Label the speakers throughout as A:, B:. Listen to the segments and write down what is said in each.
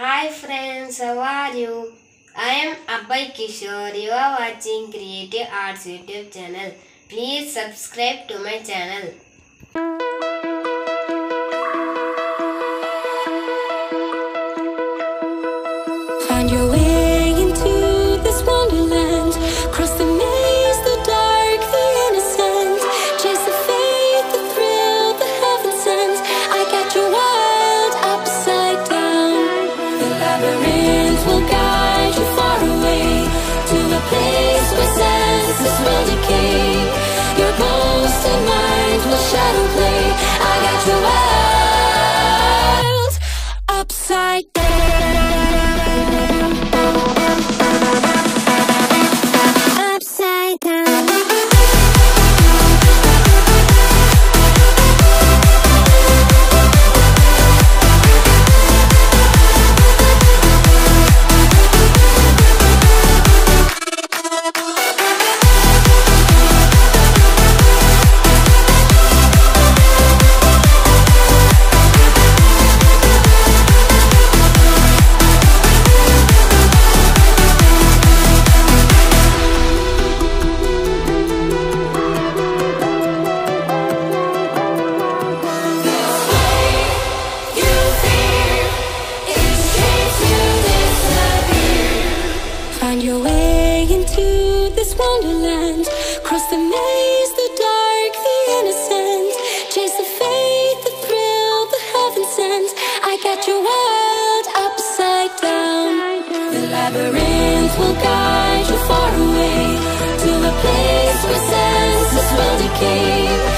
A: Hi friends, how are you? I am Abhay Kishor. You are watching Creative Arts YouTube channel. Please subscribe to my channel.
B: upside wonderland. Cross the maze, the dark, the innocent. Chase the faith, the thrill, the heaven sent. I got your world upside down. The labyrinth will guide you far away to a place where senses will decay.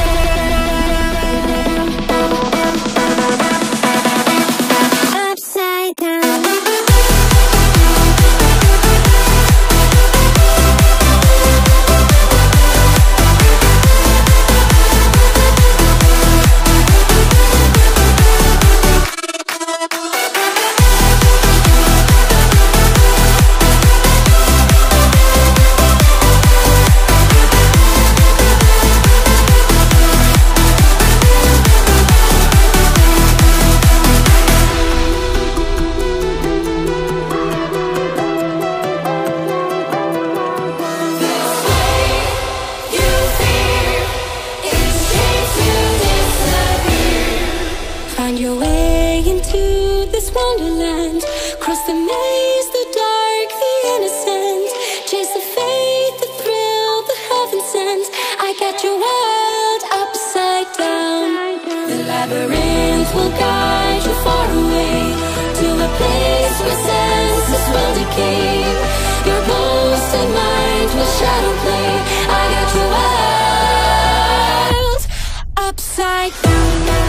B: guide you far away to a place where senses will decay. Your ghost and mind will shadow play. I got you wild upside down.